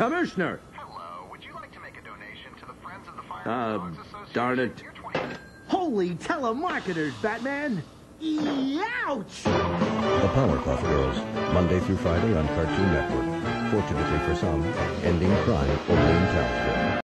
Commissioner! Hello. Would you like to make a donation to the Friends of the Fire Uh, Association? darn it. Holy telemarketers, Batman! Ouch! The Powerpuff Girls, Monday through Friday on Cartoon Network. Fortunately for some, ending crime only in Townsville.